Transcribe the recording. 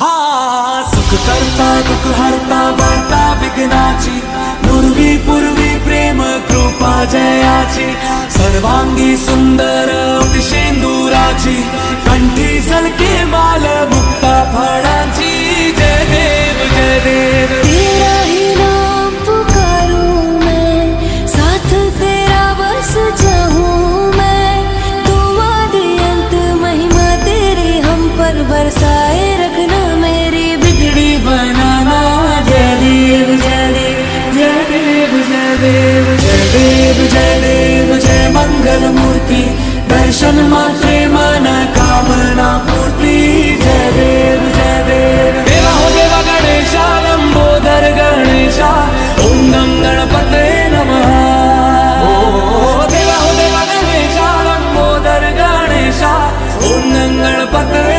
हाँ, सुख करता, दुख हरता, बढ़ता विघ्नाची पूर्वी पूर्वी, प्रेम, कृपा, जयाची। सर्वांगी सुंदर उठशेंदुराची कंठी सलके माल देव जय देव जय देव जय मंगल मूर्ति दर्शन मात्रे मन, कामना पूर्ति। जय देव जय देव देवा हो देवा गणेशा, लंबोदर गणेशा। ओम गम गणपते नमः। देवा हो देवा गणेशा, लंबोदर गणेश। ओम गम गणपते